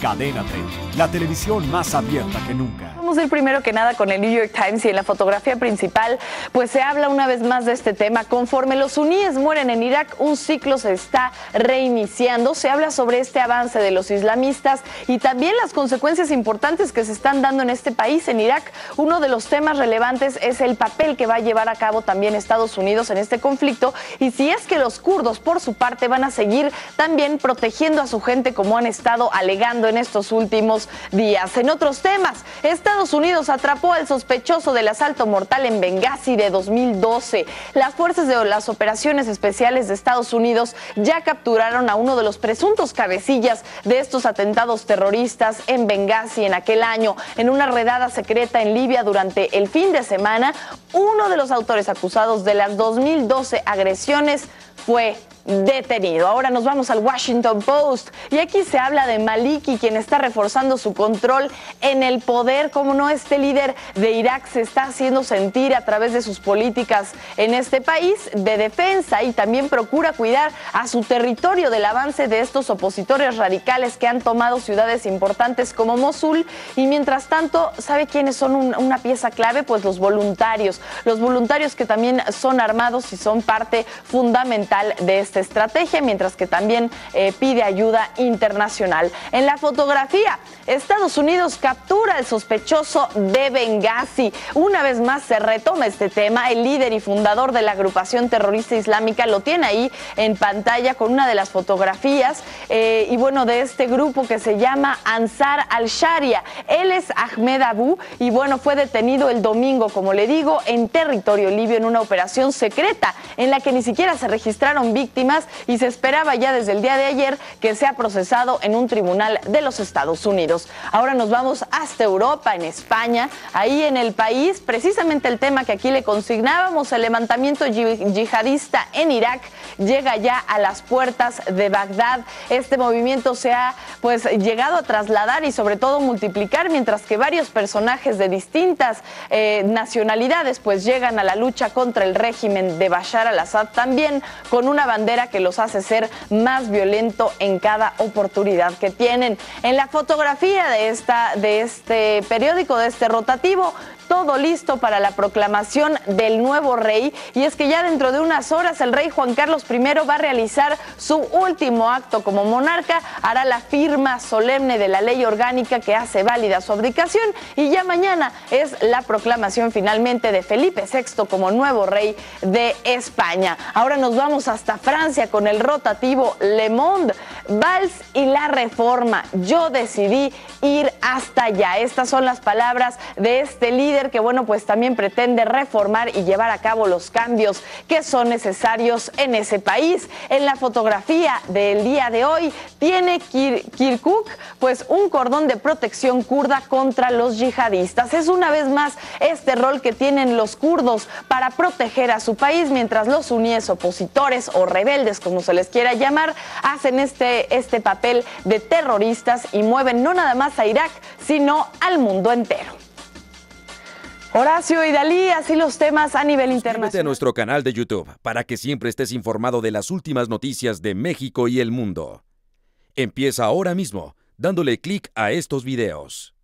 Cadena 30, la televisión más abierta que nunca. Vamos a ir primero que nada con el New York Times y en la fotografía principal, pues se habla una vez más de este tema. Conforme los suníes mueren en Irak, un ciclo se está reiniciando. Se habla sobre este avance de los islamistas y también las consecuencias importantes que se están dando en este país, en Irak. Uno de los temas relevantes es el papel que va a llevar a cabo también Estados Unidos en este conflicto y si es que los kurdos, por su parte, van a seguir también protegiendo a su gente como han estado alegando en estos últimos días. En otros temas, Estados Unidos atrapó al sospechoso del asalto mortal en Benghazi de 2012. Las fuerzas de las operaciones especiales de Estados Unidos ya capturaron a uno de los presuntos cabecillas de estos atentados terroristas en Benghazi en aquel año. En una redada secreta en Libia durante el fin de semana, uno de los autores acusados de las 2012 agresiones fue detenido. Ahora nos vamos al Washington Post y aquí se habla de Maliki, quien está reforzando su control en el poder. Como no, este líder de Irak se está haciendo sentir a través de sus políticas en este país de defensa y también procura cuidar a su territorio del avance de estos opositores radicales que han tomado ciudades importantes como Mosul. Y mientras tanto, ¿sabe quiénes son una pieza clave? Pues los voluntarios. Los voluntarios que también son armados y son parte fundamental de este estrategia, mientras que también eh, pide ayuda internacional. En la fotografía, Estados Unidos captura al sospechoso de Benghazi. Una vez más se retoma este tema. El líder y fundador de la agrupación terrorista islámica lo tiene ahí en pantalla con una de las fotografías. Eh, y bueno, de este grupo que se llama Ansar al-Sharia. Él es Ahmed Abu y bueno, fue detenido el domingo, como le digo, en territorio libio en una operación secreta en la que ni siquiera se registraron víctimas y se esperaba ya desde el día de ayer que sea procesado en un tribunal de los Estados Unidos. Ahora nos vamos hasta Europa, en España, ahí en el país, precisamente el tema que aquí le consignábamos, el levantamiento yihadista en Irak llega ya a las puertas de Bagdad. Este movimiento se ha pues llegado a trasladar y sobre todo multiplicar mientras que varios personajes de distintas eh, nacionalidades pues llegan a la lucha contra el régimen de Bashar al-Assad también con una bandera que los hace ser más violento en cada oportunidad que tienen. En la fotografía de, esta, de este periódico, de este rotativo, todo listo para la proclamación del nuevo rey y es que ya dentro de unas horas el rey Juan Carlos I va a realizar su último acto como monarca, hará la firma solemne de la ley orgánica que hace válida su abdicación y ya mañana es la proclamación finalmente de Felipe VI como nuevo rey de España. Ahora nos vamos hasta Francia con el rotativo Le Monde, Valls y la reforma. Yo decidí ir hasta allá. Estas son las palabras de este líder que, bueno, pues también pretende reformar y llevar a cabo los cambios que son necesarios en ese país. En la fotografía del día de hoy tiene Kirkuk, pues un cordón de protección kurda contra los yihadistas. Es una vez más este rol que tienen los kurdos para proteger a su país, mientras los suníes opositores o rebeldes, como se les quiera llamar, hacen este, este papel de terroristas y mueven no nada más a Irak, sino al mundo entero. Horacio y Dalí, así los temas a nivel internacional. a nuestro canal de YouTube para que siempre estés informado de las últimas noticias de México y el mundo. Empieza ahora mismo dándole clic a estos videos.